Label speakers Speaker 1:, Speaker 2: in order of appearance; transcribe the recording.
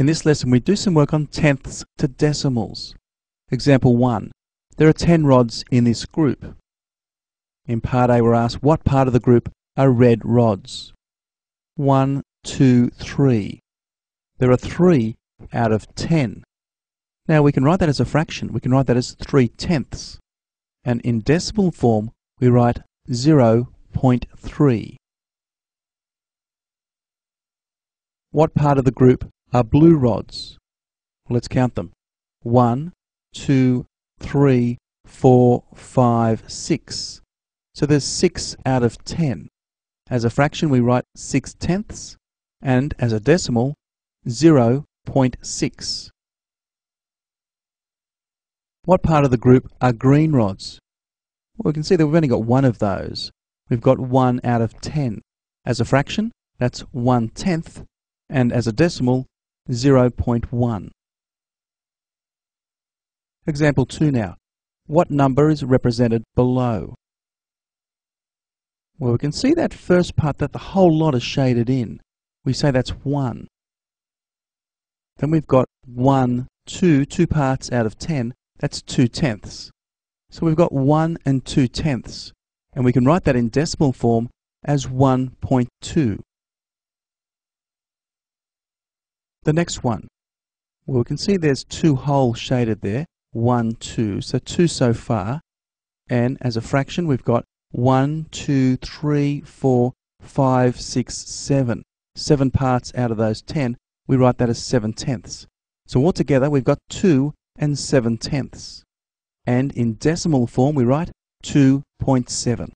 Speaker 1: In this lesson, we do some work on tenths to decimals. Example 1. There are 10 rods in this group. In part A, we're asked what part of the group are red rods? 1, 2, 3. There are 3 out of 10. Now we can write that as a fraction. We can write that as 3 tenths. And in decimal form, we write 0.3. What part of the group are blue rods? Let's count them. 1, 2, 3, 4, 5, 6. So there's 6 out of 10. As a fraction we write 6 tenths and as a decimal 0.6. What part of the group are green rods? Well, we can see that we've only got one of those. We've got 1 out of 10. As a fraction, that's 1 tenth, and as a decimal, 0.1. Example 2 now. What number is represented below? Well, we can see that first part that the whole lot is shaded in. We say that's 1. Then we've got 1, 2, two parts out of 10. That's 2 tenths. So we've got 1 and 2 tenths. And we can write that in decimal form as 1.2. The next one. Well, we can see there's two wholes shaded there. 1, 2. So 2 so far. And as a fraction, we've got 1, 2, 3, 4, 5, 6, 7. 7 parts out of those 10. We write that as 7 tenths. So altogether, we've got 2 and 7 tenths. And in decimal form, we write 2.7.